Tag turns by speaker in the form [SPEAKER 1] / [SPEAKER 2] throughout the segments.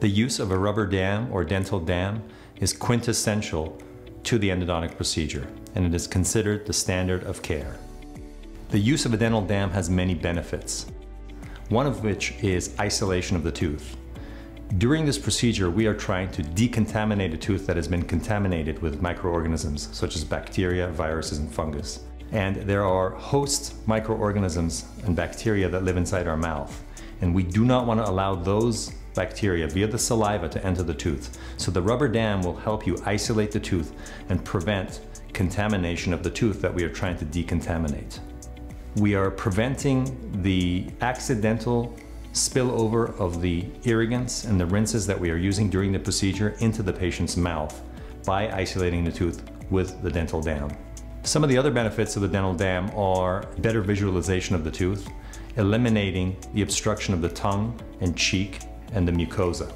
[SPEAKER 1] The use of a rubber dam or dental dam is quintessential to the endodontic procedure, and it is considered the standard of care. The use of a dental dam has many benefits, one of which is isolation of the tooth. During this procedure, we are trying to decontaminate a tooth that has been contaminated with microorganisms such as bacteria, viruses, and fungus. And there are host microorganisms and bacteria that live inside our mouth. And we do not want to allow those bacteria via the saliva to enter the tooth. So the rubber dam will help you isolate the tooth and prevent contamination of the tooth that we are trying to decontaminate. We are preventing the accidental spillover of the irrigants and the rinses that we are using during the procedure into the patient's mouth by isolating the tooth with the dental dam. Some of the other benefits of the dental dam are better visualization of the tooth, eliminating the obstruction of the tongue and cheek and the mucosa.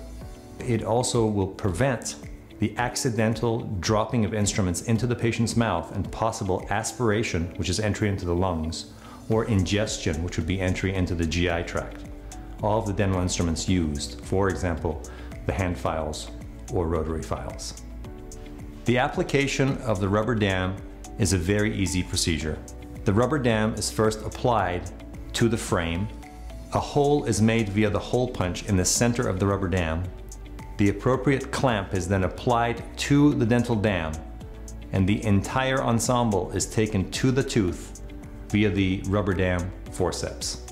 [SPEAKER 1] It also will prevent the accidental dropping of instruments into the patient's mouth and possible aspiration, which is entry into the lungs, or ingestion, which would be entry into the GI tract all of the dental instruments used, for example, the hand files or rotary files. The application of the rubber dam is a very easy procedure. The rubber dam is first applied to the frame. A hole is made via the hole punch in the center of the rubber dam. The appropriate clamp is then applied to the dental dam and the entire ensemble is taken to the tooth via the rubber dam forceps.